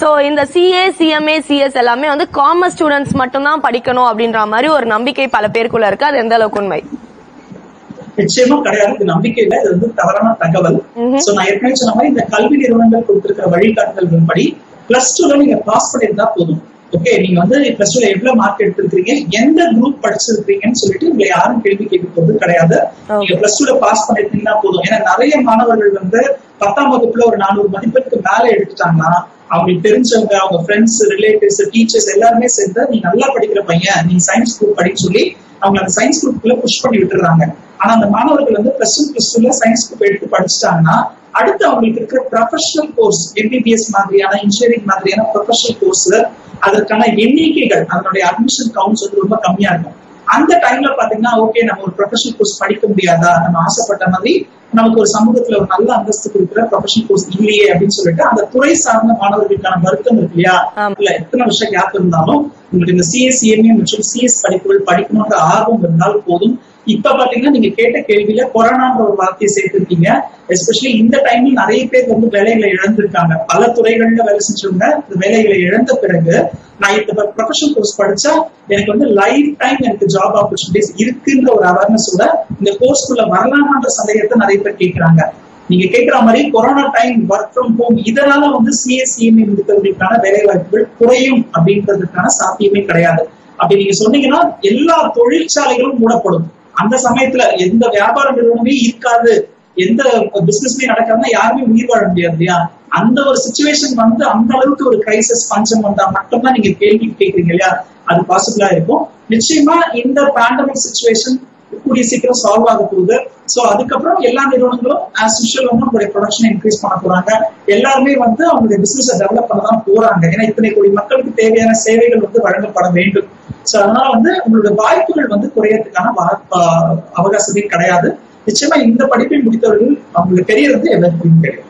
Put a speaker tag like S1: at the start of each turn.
S1: So இந்த CA CMA CS எல்லாமே வந்து காமர்ஸ் ஸ்டூடெண்ட்ஸ் மட்டும் தான் படிக்கணும் அப்படின்ற மாதிரி ஒரு நம்பிக்கை பல பேருக்குள்ள இருக்கு. அது எந்த அளவுக்கு உண்மை?
S2: நிச்சயமா கிடையாது நம்பிக்கை இல்ல. இது வந்து தவறான தகவல். சோ நான் ஏற்கனவே சொன்ன மாதிரி இந்த கல்வி நிறுவனங்கள் கொடுத்திருக்கிற வழிகாட்டுதல்கள் படி பிளஸ் டூல நீங்க பாஸ் பண்ணிருந்தா போதும். ஓகே நீங்க வந்து பிளஸ் டூல எவ்வளவு மார்க் எடுத்திருக்கீங்க எந்த குரூப் படிச்சிருக்கீங்கன்னு சொல்லிட்டு உங்களை யாரும் கேள்வி கேட்க போறது கிடையாது. நீங்க பிளஸ் டூல பாஸ் பண்ணிருந்தீங்கன்னா போதும். ஏன்னா நிறைய மாணவர்கள் வந்து பத்தாம் வகுப்புல ஒரு நானூறு மதிப்பெண்ணுக்கு மேல எடுத்துட்டாங்கன்னா அவங்களுக்கு தெரிஞ்சவங்க அவங்க ஃப்ரெண்ட்ஸ் ரிலேட்டிவ்ஸ் டீச்சர்ஸ் எல்லாருமே சேர்ந்து நீ நல்லா படிக்கிற பையன் நீ சயின்ஸ் குரூப் படின்னு சொல்லி அவங்க அந்த சயின்ஸ் குரூப்ல புஷ் பண்ணி விட்டுறாங்க. ஆனா அந்த மாணவர்கள் வந்து பிளஸ் ஒன் பிளஸ் டூல சயின்ஸ் குரூப் எடுத்து படிச்சிட்டாங்கன்னா அடுத்து அவங்களுக்கு இருக்கிற ப்ரொஃபஷனல் கோர்ஸ் எம்பிபிஎஸ் மாதிரியான இன்ஜினியரிங் மாதிரியான ப்ரொஃபஷனல் கோர்ஸ் அதற்கான எண்ணிக்கைகள் அதனுடைய அட்மிஷன் கவுண்ட்ஸ் வந்து ரொம்ப கம்மியா இருக்கும். அந்த டைம்ல பாத்தீங்கன்னா ஓகே நம்ம ஒரு ப்ரொஃபஷனல் கோர்ஸ் படிக்க முடியாதா? நம்ம ஆசைப்பட்ட மாதிரி நமக்கு ஒரு சமூகத்துல ஒரு நல்ல அந்தஸ்து கொடுக்குற ப்ரொஃபஷனல் கோர்ஸ் இல்லையே அப்படின்னு சொல்லிட்டு அந்த துறை சார்ந்த மாணவர்களுக்கான வருத்தம் இருக்கு இல்லையா? இல்ல எத்தனை வருஷம் கேப் இருந்தாலும் உங்களுக்கு இந்த சிஎஸ்சிஎம்ஏ மற்றும் சிஎஸ் படிப்புகள் படிக்கணும்ன்ற ஆர்வம் இருந்தால் போதும். இப்ப பாத்தீங்கன்னா நீங்க கேட்ட கேள்வியில கொரோனான்ற ஒரு வார்த்தையை சேர்த்திருக்கீங்க. எஸ்பெஷலி இந்த டைம்ல நிறைய பேர் வந்து வேலைகளை இழந்திருக்காங்க. பல துறைகள்ல வேலை செஞ்சவங்க இந்த வேலைகளை இழந்த பிறகு நான் இந்த ப்ரொஃபஷனல் கோர்ஸ் படிச்சா எனக்கு வந்து லைஃப் டைம் எனக்கு ஜாப் ஆப்பர்ச்சுனிட்டிஸ் இருக்குன்ற ஒரு அவேர்னஸோட இந்த கோர்ஸ்க்குள்ள வரலாமான்ற சந்தேகத்தை நிறைய பேர் கேட்கிறாங்க நீங்க கேட்கிற மாதிரி corona time work from home இதனால வந்து சிஎஸ்சிஎம்ஏ முடித்தவர்களுக்கான வேலை வாய்ப்புகள் குறையும் அப்படின்றதுக்கான சாத்தியமே கிடையாது. அப்படி நீங்க சொன்னீங்கன்னா எல்லா தொழிற்சாலைகளும் மூடப்படும். அந்த சமயத்துல எந்த வியாபார நிறுவனமே இருக்காது. எந்த பிசினஸ்மே நடக்காதுன்னா யாருமே உயிர் வாழ முடியாது இல்லையா? அந்த ஒரு சுச்சுவேஷன் வந்து அந்த அளவுக்கு ஒரு கிரைசிஸ் பஞ்சம் வந்தா மட்டும்தான் நீங்க கேள்வி கேட்கறீங்க இல்லையா? அது பாசிபிளா இருக்கும். நிச்சயமா இந்த பேண்டமிக் சுச்சுவேஷன் கூடிய சீக்கிரம் சால்வ் ஆக போகுது. சோ அதுக்கப்புறம் எல்லா நிறுவனங்களும் ஆஸ் யூஷுவல் வந்து அவங்களுடைய ப்ரொடக்ஷனை இன்க்ரீஸ் பண்ண போறாங்க. எல்லாருமே வந்து அவங்களுடைய பிசினஸ் டெவலப் பண்ண தான் போறாங்க. ஏன்னா இத்தனை கோடி மக்களுக்கு தேவையான சேவைகள் வந்து வழங்கப்பட வேண்டும். சோ அதனால வந்து உங்களுடைய வாய்ப்புகள் வந்து குறையறதுக்கான அவகாசமே கிடையாது. நிச்சயமா இந்த படிப்பை முடித்தவர்கள் அவங்களுக்கு தெரியறது வந்து எல்லாருக்கும் கிடையாது